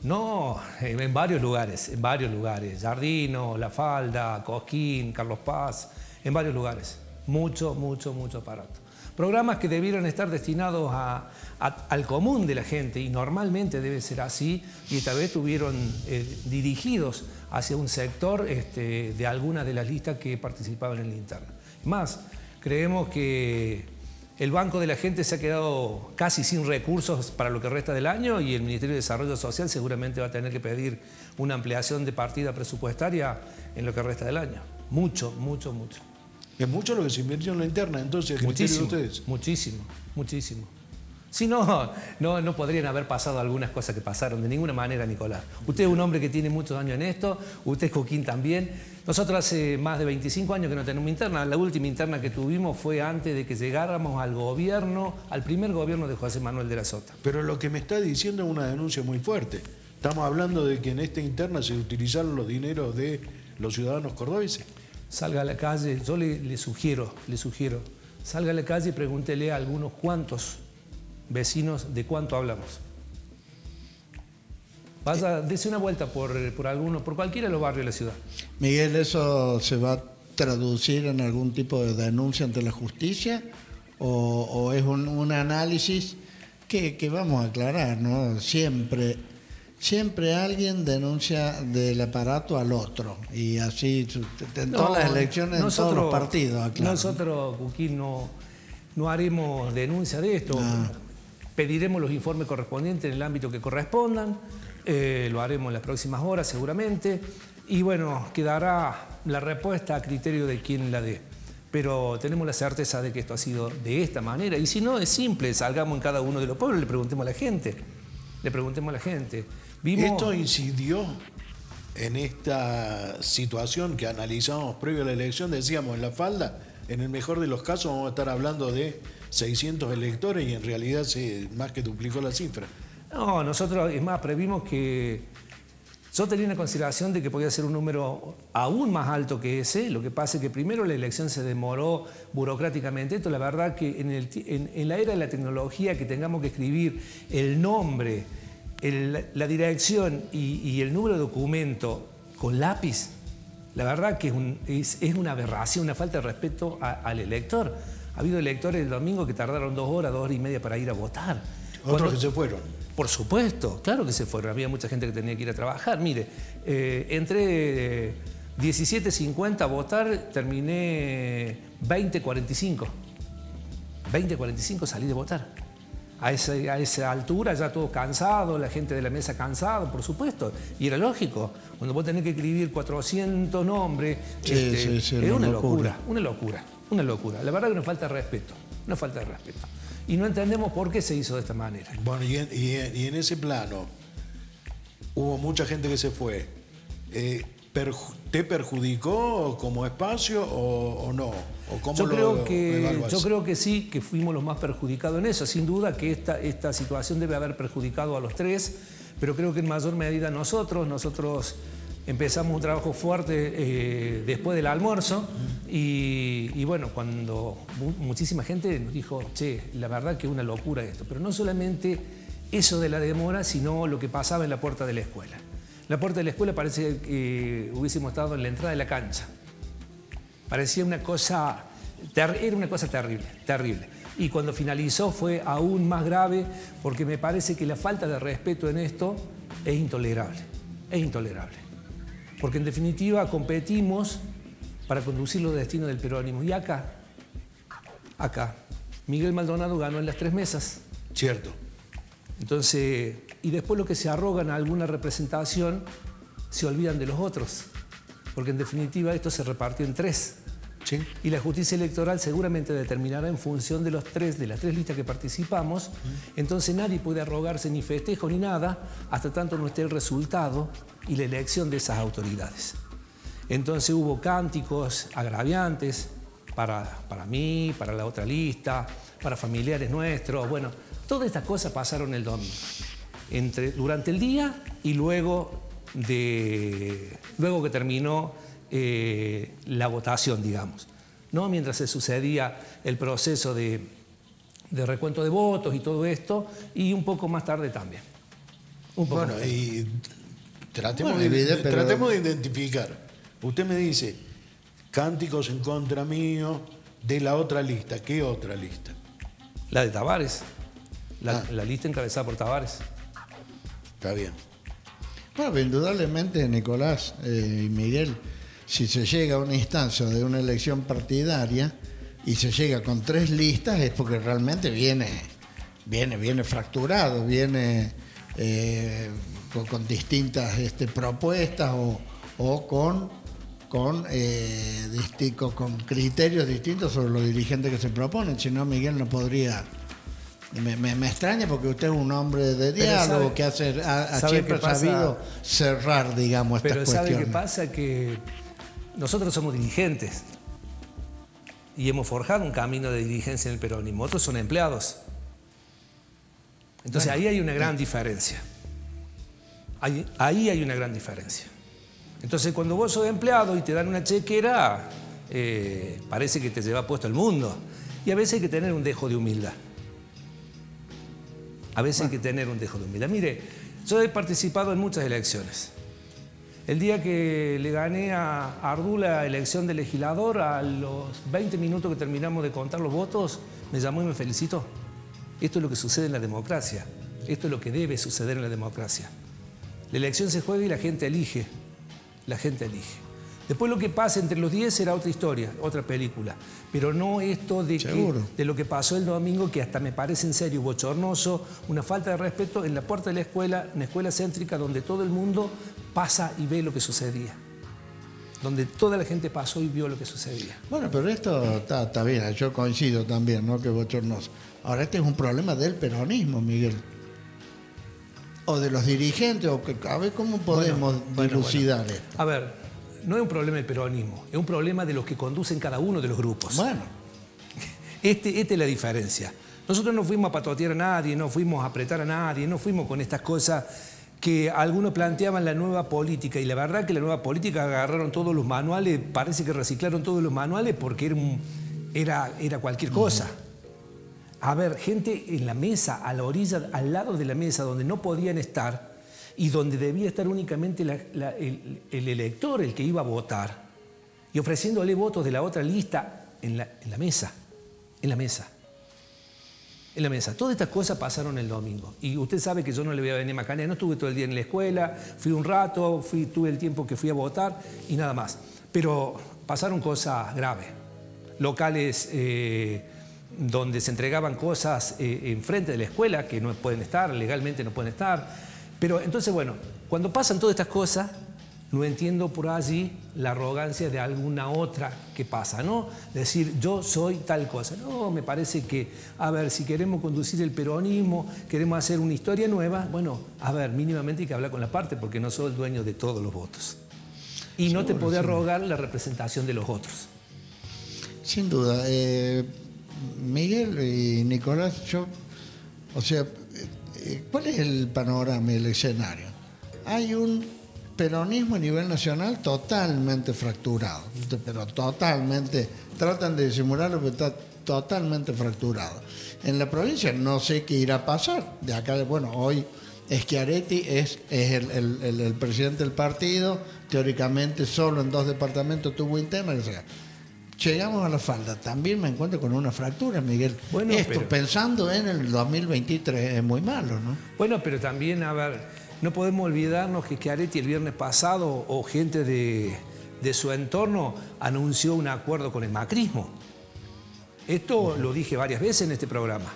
No, en varios lugares, en varios lugares. Jardino, La Falda, Cosquín, Carlos Paz, en varios lugares. Mucho, mucho, mucho aparato. Programas que debieron estar destinados al común de la gente y normalmente debe ser así y esta vez estuvieron eh, dirigidos hacia un sector este, de alguna de las listas que participaban en la interna. Más, creemos que el Banco de la Gente se ha quedado casi sin recursos para lo que resta del año y el Ministerio de Desarrollo Social seguramente va a tener que pedir una ampliación de partida presupuestaria en lo que resta del año. Mucho, mucho, mucho. Es mucho lo que se invirtió en la interna, entonces, muchísimo, de ustedes. Muchísimo, muchísimo. Si no, no, no podrían haber pasado algunas cosas que pasaron, de ninguna manera, Nicolás. Usted es un hombre que tiene muchos años en esto, usted es Joaquín también. Nosotros hace más de 25 años que no tenemos interna. La última interna que tuvimos fue antes de que llegáramos al gobierno, al primer gobierno de José Manuel de la Sota. Pero lo que me está diciendo es una denuncia muy fuerte. Estamos hablando de que en esta interna se utilizaron los dineros de los ciudadanos cordobeses salga a la calle, yo le, sugiero, le sugiero, salga a la calle y pregúntele a algunos cuantos vecinos de cuánto hablamos. Vaya, dese una vuelta por, por alguno, por cualquiera de los barrios de la ciudad. Miguel, ¿eso se va a traducir en algún tipo de denuncia ante la justicia? ¿O, es un, un análisis que, que, vamos a aclarar, ¿no? Siempre siempre alguien denuncia del aparato al otro y así en todas las elecciones, en todos los partidos. Nosotros, Cuquín, no, no haremos denuncia de esto. Pediremos los informes correspondientes en el ámbito que correspondan, eh, lo haremos en las próximas horas seguramente y bueno, quedará la respuesta a criterio de quien la dé. Pero tenemos la certeza de que esto ha sido de esta manera y si no es simple, salgamos en cada uno de los pueblos y le preguntemos a la gente. Le preguntemos a la gente. Esto incidió en esta situación que analizamos previo a la elección, decíamos en la falda, en el mejor de los casos vamos a estar hablando de 600 electores y en realidad se más que duplicó la cifra. No, nosotros, es más, previmos que yo tenía una consideración de que podía ser un número aún más alto que ese, lo que pasa es que primero la elección se demoró burocráticamente, esto la verdad que en, en la era de la tecnología que tengamos que escribir el nombre, la dirección y, el número de documento con lápiz, la verdad que es, una aberración, una falta de respeto al elector. Ha habido electores el domingo que tardaron dos horas, dos horas y media para ir a votar. Otros que se fueron. Por supuesto, claro que se fueron. Había mucha gente que tenía que ir a trabajar. Mire, eh, entre 17.50 a votar, terminé 20.45. 20.45 salí de votar a esa, altura ya todo cansado, la gente de la mesa cansado, por supuesto. Y era lógico, cuando vos tenés que escribir 400 nombres, este, es una locura. una locura, una locura. La verdad que nos falta respeto, nos falta respeto. Y no entendemos por qué se hizo de esta manera. Bueno, y en, ese plano hubo mucha gente que se fue. Eh, ¿Te perjudicó como espacio o, no? yo, creo que, yo creo que sí, que fuimos los más perjudicados en eso. Sin duda que esta, esta situación debe haber perjudicado a los tres, pero creo que en mayor medida nosotros. Nosotros empezamos un trabajo fuerte eh, después del almuerzo y, y, bueno, cuando muchísima gente nos dijo, che, la verdad que es una locura esto. Pero no solamente eso de la demora, sino lo que pasaba en la puerta de la escuela. La puerta de la escuela parece que hubiésemos estado en la entrada de la cancha. Parecía una cosa, era una cosa terrible, terrible. Y cuando finalizó fue aún más grave porque me parece que la falta de respeto en esto es intolerable. Es intolerable. Porque en definitiva competimos para conducir los destinos del peronismo. Y acá, acá, Miguel Maldonado ganó en las tres mesas. Cierto. Entonces, y después lo que se arrogan a alguna representación, se olvidan de los otros. Porque en definitiva esto se repartió en tres. Sí. Y la justicia electoral seguramente determinará en función de los tres, de las tres listas que participamos. Entonces nadie puede arrogarse ni festejo ni nada hasta tanto no esté el resultado y la elección de esas autoridades. Entonces hubo cánticos agraviantes para, para mí, para la otra lista, para familiares nuestros. Bueno, todas estas cosas pasaron el domingo. Entre, durante el día y luego, de, luego que terminó eh, la votación, digamos. ¿no? Mientras se sucedía el proceso de, de, recuento de votos y todo esto, y un poco más tarde también. Un poco bueno, y tratemos, bueno, de, pero... tratemos de identificar. Usted me dice, cánticos en contra mío de la otra lista. ¿Qué otra lista? La de Tavares. La, ah. la lista encabezada por Tavares. Está bien. Bueno, indudablemente, Nicolás eh, y Miguel, si se llega a una instancia de una elección partidaria y se llega con tres listas, es porque realmente viene, viene, viene fracturado, viene eh, con, distintas este, propuestas o, con, eh, con criterios distintos sobre los dirigentes que se proponen. Si no, Miguel no podría. Me, extraña porque usted es un hombre de diálogo que hace, ha, siempre sabido cerrar, digamos, estas Pero ¿sabe qué pasa? Que nosotros somos dirigentes y hemos forjado un camino de dirigencia en el peronismo. Otros son empleados. Entonces ahí hay una gran diferencia. Ahí, ahí hay una gran diferencia. Entonces, cuando vos sos empleado y te dan una chequera, eh, parece que te lleva puesto el mundo. Y a veces hay que tener un dejo de humildad. A veces hay que tener un dejo de humildad. Mire, yo he participado en muchas elecciones. El día que le gané a Ardú la elección de legislador, a los 20 minutos que terminamos de contar los votos, me llamó y me felicitó. Esto es lo que sucede en la democracia. Esto es lo que debe suceder en la democracia. La elección se juega y la gente elige la gente elige. Después lo que pasa entre los 10 será otra historia, otra película. Pero no esto de, de lo que pasó el domingo, que hasta me parece en serio bochornoso, una falta de respeto en la puerta de la escuela, una escuela céntrica donde todo el mundo pasa y ve lo que sucedía. Donde toda la gente pasó y vio lo que sucedía. Bueno, pero esto está, bien, yo coincido también, ¿no? Que bochornoso. Ahora, este es un problema del peronismo, Miguel o de los dirigentes, o que, a ver cómo podemos dilucidar esto. A ver, no es un problema del peronismo, es un problema de los que conducen cada uno de los grupos. Bueno. Este, esta es la diferencia. Nosotros no fuimos a patotear a nadie, no fuimos a apretar a nadie, no fuimos con estas cosas que algunos planteaban la nueva política y la verdad que la nueva política agarraron todos los manuales, parece que reciclaron todos los manuales porque era, era, era cualquier cosa a ver gente en la mesa, a la orilla, al lado de la mesa, donde no podían estar y donde debía estar únicamente el, elector, el que iba a votar, y ofreciéndole votos de la otra lista en la, mesa, en la mesa. En la mesa. Todas estas cosas pasaron el domingo. Y usted sabe que yo no le voy a venir a Macanea, no estuve todo el día en la escuela, fui un rato, tuve el tiempo que fui a votar y nada más. Pero pasaron cosas graves. Locales eh, donde se entregaban cosas eh, enfrente de la escuela que no pueden estar, legalmente no pueden estar. Pero entonces, bueno, cuando pasan todas estas cosas, no entiendo por allí la arrogancia de alguna otra que pasa, ¿no? Decir, yo soy tal cosa. No, me parece que, a ver, si queremos conducir el peronismo, queremos hacer una historia nueva, bueno, a ver, mínimamente hay que hablar con la parte porque no soy el dueño de todos los votos. Y no te puede arrogar la representación de los otros. Sin duda. Eh Miguel y Nicolás, yo, o sea, ¿cuál es el panorama, el escenario? Hay un peronismo a nivel nacional totalmente fracturado, pero totalmente, tratan de disimularlo, pero está totalmente fracturado. En la provincia no sé qué irá a pasar. De acá, bueno, hoy Schiaretti es, es el, el, presidente del partido, teóricamente solo en dos departamentos tuvo interna, o sea, llegamos a la falda. También me encuentro con una fractura, Miguel. Bueno, Esto, pero- pensando en el 2023, es muy malo, ¿no? Bueno, pero también, a ver, no podemos olvidarnos que Chiaretti el viernes pasado o gente de, de su entorno anunció un acuerdo con el macrismo. Esto lo dije varias veces en este programa.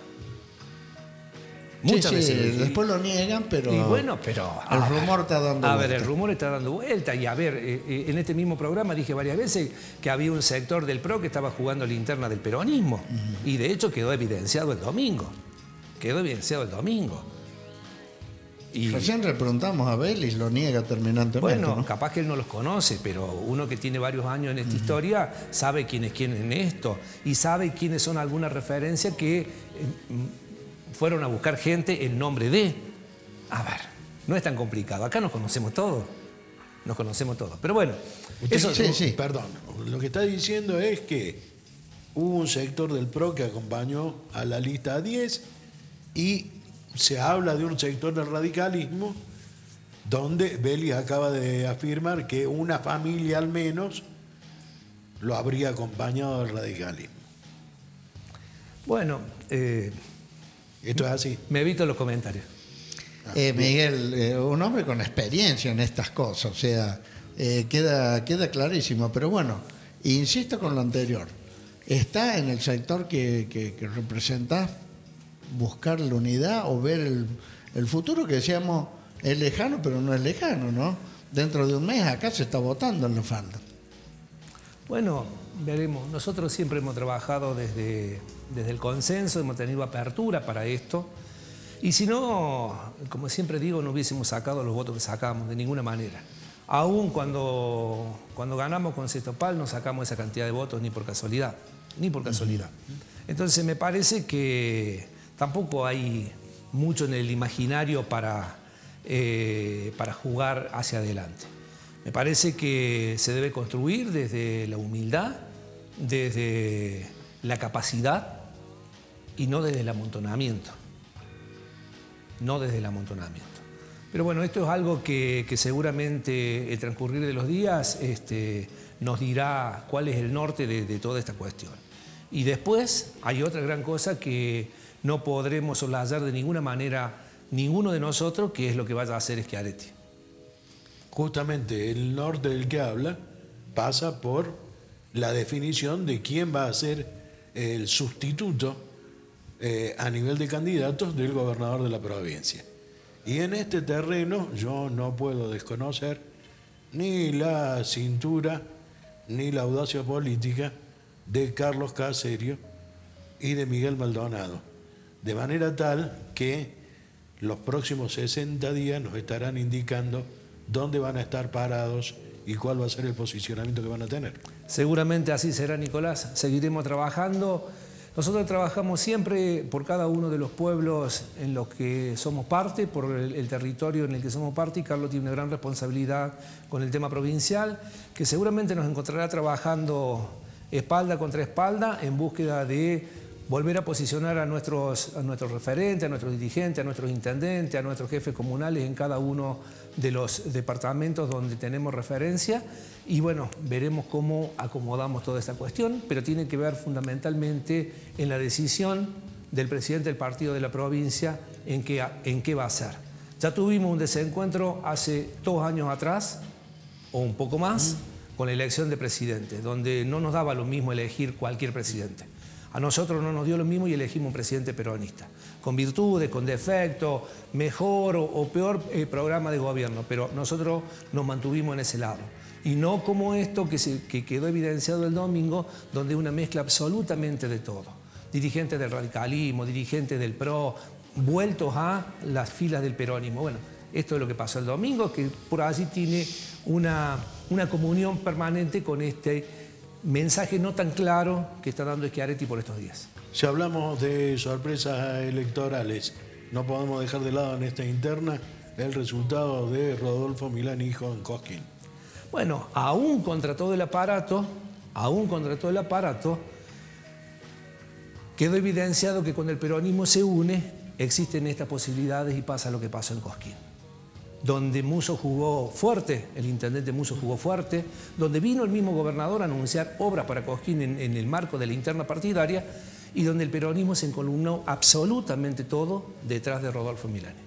Muchas Sí, sí, veces. lo después lo niegan, pero. Y bueno, pero. El rumor está dando A ver, vuelta. el rumor está dando vuelta. Y a ver, eh, eh, en este mismo programa dije varias veces que había un sector del PRO que estaba jugando linterna del peronismo. Y de hecho quedó evidenciado el domingo. Quedó evidenciado el domingo. Y, Recién le preguntamos a Belis, lo niega terminantemente. bueno, ¿no? capaz que él no los conoce, pero uno que tiene varios años en esta historia sabe quién es quién en esto y sabe quiénes son algunas referencias que eh, fueron a buscar gente en nombre de. A ver, no es tan complicado. Acá nos conocemos todos. Nos conocemos todos. Pero bueno, Usted- eso sí, sí. Perdón, lo que está diciendo es que hubo un sector del PRO que acompañó a la lista 10 y se habla de un sector del radicalismo donde Belis acaba de afirmar que una familia al menos lo habría acompañado del radicalismo. Bueno, eh, Esto es así. me evito los comentarios. Eh, Miguel, eh, un hombre con experiencia en estas cosas, o sea, eh, queda, queda clarísimo. Pero bueno, insisto con lo anterior. ¿Está en el sector que, que, que representás buscar la unidad o ver el, el futuro que decíamos es lejano, pero no es lejano, ¿no? Dentro de un mes acá se está votando en la falda. Bueno, veremos. Nosotros siempre hemos trabajado desde, desde el consenso, hemos tenido apertura para esto. Y si no, como siempre digo, no hubiésemos sacado los votos que sacamos de ninguna manera. Aún cuando, cuando ganamos con Cetopal no sacamos esa cantidad de votos ni por casualidad, ni por casualidad. Entonces me parece que tampoco hay mucho en el imaginario para, eh, para jugar hacia adelante. Me parece que se debe construir desde la humildad, desde la capacidad y no desde el amontonamiento. No desde el amontonamiento. Pero bueno, esto es algo que, seguramente el transcurrir de los días este, nos dirá cuál es el norte de, de toda esta cuestión. Y después hay otra gran cosa que no podremos soslayar de ninguna manera ninguno de nosotros, que es lo que vaya a hacer Schiaretti. Justamente el norte del que habla pasa por la definición de quién va a ser el sustituto eh, a nivel de candidatos del gobernador de la provincia. Y en este terreno yo no puedo desconocer ni la cintura ni la audacia política de Carlos Caserio y de Miguel Maldonado. De manera tal que los próximos 60 días nos estarán indicando dónde van a estar parados y cuál va a ser el posicionamiento que van a tener. Seguramente así será, Nicolás. Seguiremos trabajando. Nosotros trabajamos siempre por cada uno de los pueblos en los que somos parte, por el, territorio en el que somos parte, y Carlos tiene una gran responsabilidad con el tema provincial, que seguramente nos encontrará trabajando espalda contra espalda en búsqueda de volver a posicionar a nuestros, a nuestros referentes, a nuestros dirigentes, a nuestros intendentes, a nuestros jefes comunales en cada uno de los departamentos donde tenemos referencia y bueno, veremos cómo acomodamos toda esta cuestión, pero tiene que ver fundamentalmente en la decisión del presidente del partido de la provincia en qué, en qué va a ser. Ya tuvimos un desencuentro hace dos años atrás, o un poco más, con la elección de presidente, donde no nos daba lo mismo elegir cualquier presidente. A nosotros no nos dio lo mismo y elegimos un presidente peronista, con virtudes, con defectos, mejor o, peor eh, programa de gobierno, pero nosotros nos mantuvimos en ese lado. Y no como esto que, quedó evidenciado el domingo, donde una mezcla absolutamente de todo. Dirigentes del radicalismo, dirigentes del PRO, vueltos a las filas del peronismo. Bueno, esto es lo que pasó el domingo, que por así tiene una, una comunión permanente con este mensaje no tan claro que está dando Schiaretti por estos días. Si hablamos de sorpresas electorales, no podemos dejar de lado en esta interna el resultado de Rodolfo Milán Hijo en Cosquín. Bueno, aún contra todo el aparato, aún contra todo el aparato, quedó evidenciado que cuando el peronismo se une, existen estas posibilidades y pasa lo que pasó en Cosquín. donde Muso jugó fuerte, el intendente Muso jugó fuerte, donde vino el mismo gobernador a anunciar obras para Cosquín en, en el marco de la interna partidaria y donde el peronismo se encolumnó absolutamente todo detrás de Rodolfo Milani.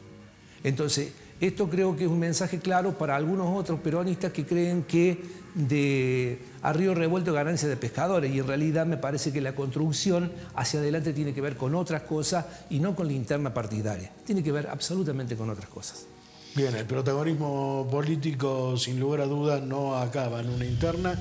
Entonces, esto creo que es un mensaje claro para algunos otros peronistas que creen que de a río revuelto ganancia de pescadores y en realidad me parece que la construcción hacia adelante tiene que ver con otras cosas y no con la interna partidaria, tiene que ver absolutamente con otras cosas. Bien, el protagonismo político sin lugar a dudas no acaba en una interna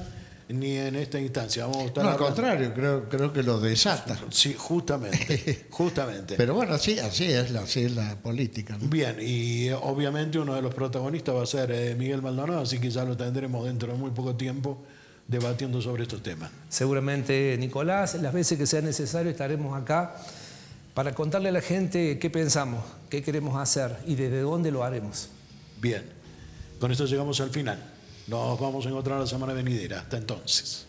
ni en esta instancia. Vamos a estar No, al hablando- contrario, creo, creo que lo desata. Sí, justamente, justamente. Pero bueno, así, así, es, la, así es la política. ¿no? Bien, y obviamente uno de los protagonistas va a ser eh, Miguel Maldonado, así que ya lo tendremos dentro de muy poco tiempo debatiendo sobre estos temas. Seguramente Nicolás, las veces que sea necesario estaremos acá para contarle a la gente qué pensamos, qué queremos hacer y desde dónde lo haremos. Bien, con esto llegamos al final. Nos vamos a encontrar la semana venidera. Hasta entonces.